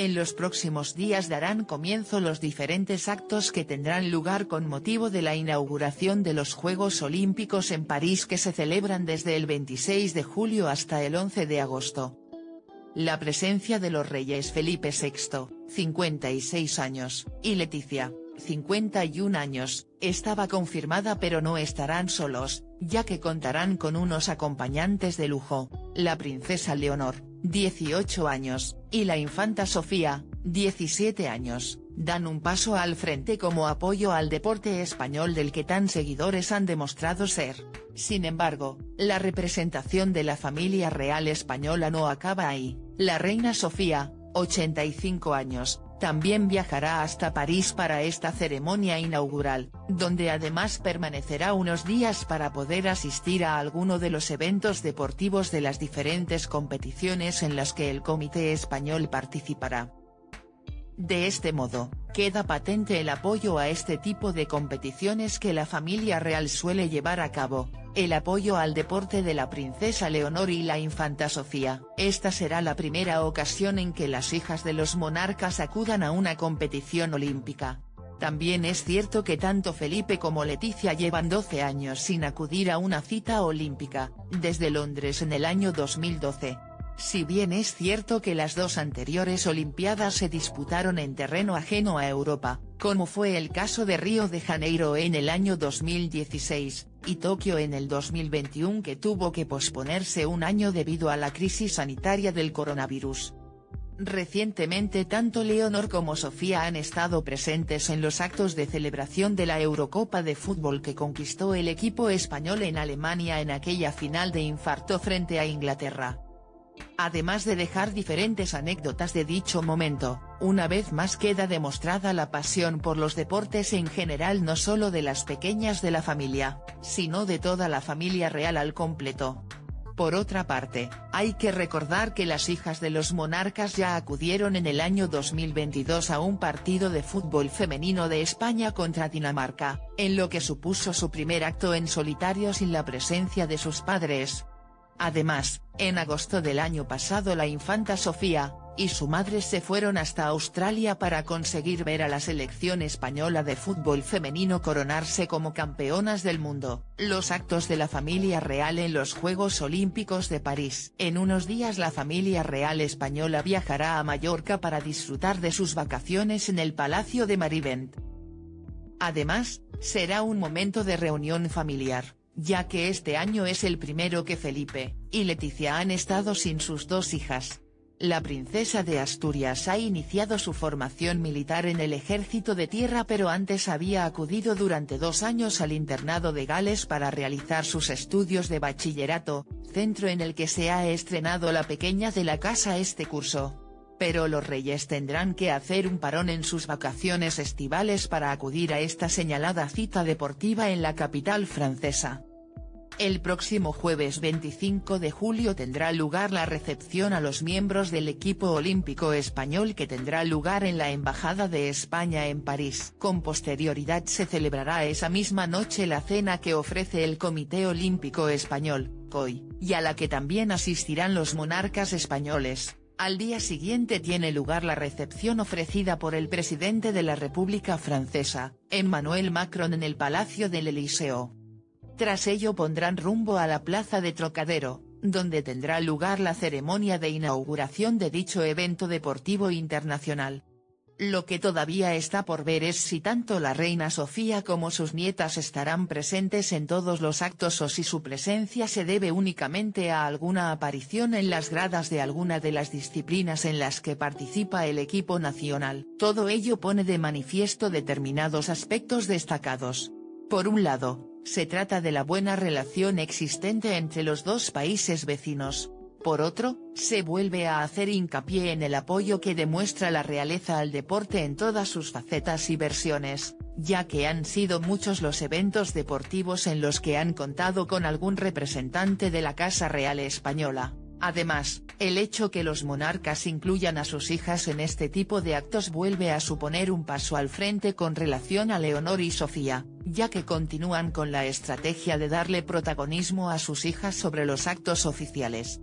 En los próximos días darán comienzo los diferentes actos que tendrán lugar con motivo de la inauguración de los Juegos Olímpicos en París que se celebran desde el 26 de julio hasta el 11 de agosto. La presencia de los reyes Felipe VI, 56 años, y Leticia, 51 años, estaba confirmada pero no estarán solos, ya que contarán con unos acompañantes de lujo, la princesa Leonor, 18 años, y la infanta Sofía, 17 años, dan un paso al frente como apoyo al deporte español del que tan seguidores han demostrado ser. Sin embargo, la representación de la familia real española no acaba ahí, la reina Sofía, 85 años, también viajará hasta París para esta ceremonia inaugural, donde además permanecerá unos días para poder asistir a alguno de los eventos deportivos de las diferentes competiciones en las que el Comité Español participará. De este modo, queda patente el apoyo a este tipo de competiciones que la familia real suele llevar a cabo, el apoyo al deporte de la princesa Leonor y la infanta Sofía. Esta será la primera ocasión en que las hijas de los monarcas acudan a una competición olímpica. También es cierto que tanto Felipe como Leticia llevan 12 años sin acudir a una cita olímpica, desde Londres en el año 2012. Si bien es cierto que las dos anteriores Olimpiadas se disputaron en terreno ajeno a Europa, como fue el caso de Río de Janeiro en el año 2016, y Tokio en el 2021 que tuvo que posponerse un año debido a la crisis sanitaria del coronavirus. Recientemente tanto Leonor como Sofía han estado presentes en los actos de celebración de la Eurocopa de fútbol que conquistó el equipo español en Alemania en aquella final de infarto frente a Inglaterra. Además de dejar diferentes anécdotas de dicho momento, una vez más queda demostrada la pasión por los deportes en general no solo de las pequeñas de la familia, sino de toda la familia real al completo. Por otra parte, hay que recordar que las hijas de los monarcas ya acudieron en el año 2022 a un partido de fútbol femenino de España contra Dinamarca, en lo que supuso su primer acto en solitario sin la presencia de sus padres, Además, en agosto del año pasado la infanta Sofía, y su madre se fueron hasta Australia para conseguir ver a la selección española de fútbol femenino coronarse como campeonas del mundo. Los actos de la familia real en los Juegos Olímpicos de París. En unos días la familia real española viajará a Mallorca para disfrutar de sus vacaciones en el Palacio de Marivent. Además, será un momento de reunión familiar ya que este año es el primero que Felipe, y Leticia han estado sin sus dos hijas. La princesa de Asturias ha iniciado su formación militar en el ejército de tierra pero antes había acudido durante dos años al internado de Gales para realizar sus estudios de bachillerato, centro en el que se ha estrenado la pequeña de la casa este curso. Pero los reyes tendrán que hacer un parón en sus vacaciones estivales para acudir a esta señalada cita deportiva en la capital francesa. El próximo jueves 25 de julio tendrá lugar la recepción a los miembros del equipo olímpico español que tendrá lugar en la Embajada de España en París. Con posterioridad se celebrará esa misma noche la cena que ofrece el Comité Olímpico Español, COI, y a la que también asistirán los monarcas españoles. Al día siguiente tiene lugar la recepción ofrecida por el presidente de la República Francesa, Emmanuel Macron en el Palacio del Eliseo. Tras ello pondrán rumbo a la plaza de Trocadero, donde tendrá lugar la ceremonia de inauguración de dicho evento deportivo internacional. Lo que todavía está por ver es si tanto la reina Sofía como sus nietas estarán presentes en todos los actos o si su presencia se debe únicamente a alguna aparición en las gradas de alguna de las disciplinas en las que participa el equipo nacional. Todo ello pone de manifiesto determinados aspectos destacados. Por un lado, se trata de la buena relación existente entre los dos países vecinos. Por otro, se vuelve a hacer hincapié en el apoyo que demuestra la realeza al deporte en todas sus facetas y versiones, ya que han sido muchos los eventos deportivos en los que han contado con algún representante de la Casa Real Española. Además, el hecho que los monarcas incluyan a sus hijas en este tipo de actos vuelve a suponer un paso al frente con relación a Leonor y Sofía, ya que continúan con la estrategia de darle protagonismo a sus hijas sobre los actos oficiales.